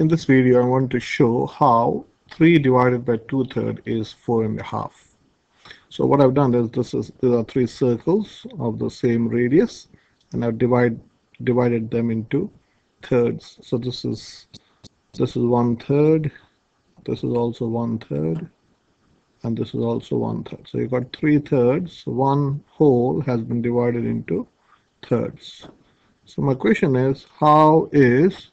in this video I want to show how 3 divided by 2 third is 4 and a half. So what I've done is this is these are three circles of the same radius and I've divide, divided them into thirds. So this is this is one third, this is also one third, and this is also one third. So you've got three thirds. One whole has been divided into thirds. So my question is how is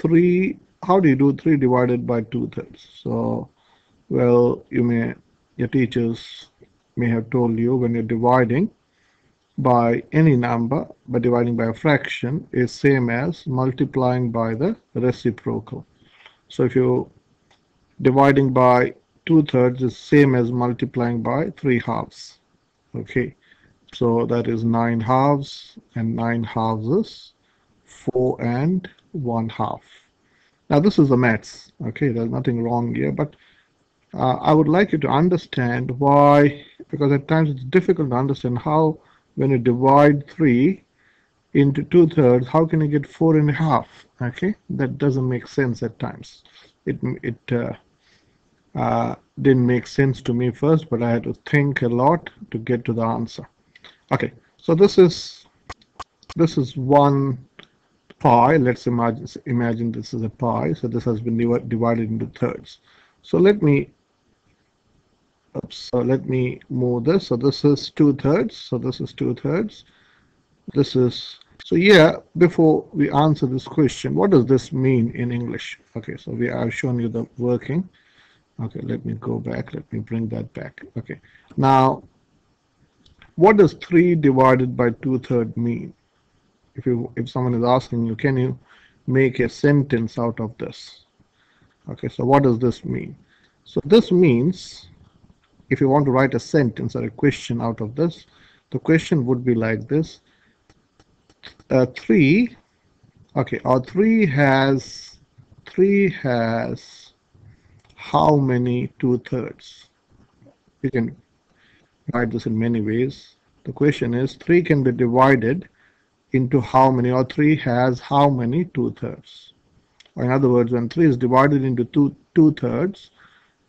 3 how do you do 3 divided by 2 thirds? So, well, you may, your teachers may have told you when you're dividing by any number, by dividing by a fraction is same as multiplying by the reciprocal. So if you dividing by 2 thirds is same as multiplying by 3 halves. Okay, so that is 9 halves and 9 halves is 4 and 1 half. Now this is the maths, okay, there's nothing wrong here, but uh, I would like you to understand why, because at times it's difficult to understand how when you divide 3 into 2 thirds, how can you get four and a half? Okay, that doesn't make sense at times. It, it uh, uh, didn't make sense to me first, but I had to think a lot to get to the answer. Okay, so this is this is one pie let's imagine imagine this is a pie so this has been div divided into thirds. So let me oops, so let me move this. So this is two thirds. So this is two thirds. This is so yeah before we answer this question what does this mean in English? Okay so we have shown you the working. Okay let me go back. Let me bring that back. Okay. Now what does 3 divided by 2 third mean if you if someone is asking you can you make a sentence out of this? Okay so what does this mean? So this means if you want to write a sentence or a question out of this the question would be like this. Uh, 3 okay or 3 has 3 has how many two-thirds? You can write this in many ways. The question is 3 can be divided into how many or 3 has how many two-thirds. Or in other words when 3 is divided into two two-thirds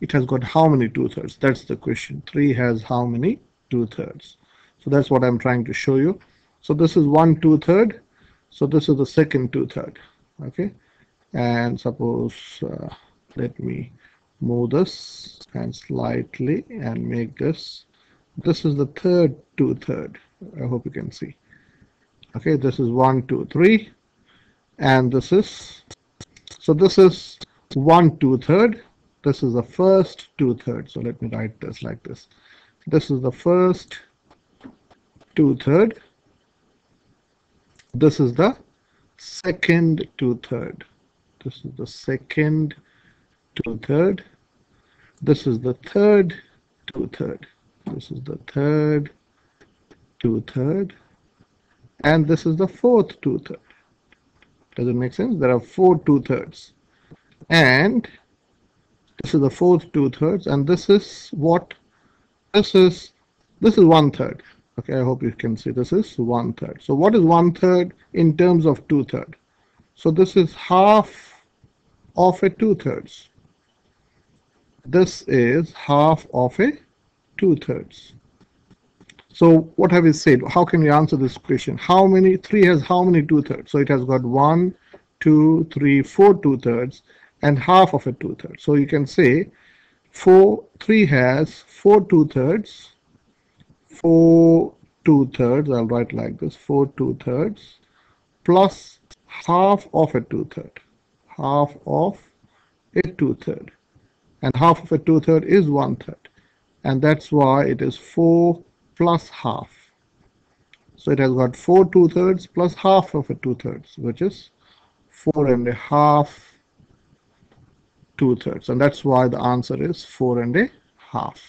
it has got how many two-thirds? That's the question. 3 has how many two-thirds? So that's what I'm trying to show you. So this is one two-third. So this is the second two-third. Okay? And suppose uh, let me move this and slightly and make this. This is the third two-third. I hope you can see okay this is one two three and this is so this is one two third. This is the first two third. So let me write this like this. This is the first two third. This is the second two third. This is the second two third. This is the third two third. This is the third two third and this is the fourth two-third. Does it make sense? There are four two-thirds. And this is the fourth two-thirds, and this is what? This is this is one-third. Okay, I hope you can see this is one-third. So what is one-third in terms of two-third? So this is half of a two-thirds. This is half of a two-thirds. So what have we said? How can we answer this question? How many, 3 has how many two-thirds? So it has got one, two, three, four two-thirds and half of a two-third. So you can say 4, 3 has 4 two-thirds, 4 two-thirds, I'll write like this, 4 two-thirds plus half of a two-third, half of a two-third. And half of a two-third is one-third. And that's why it is 4 plus half. So it has got 4 two-thirds plus half of a two-thirds, which is four and a half two-thirds. And that's why the answer is four and a half.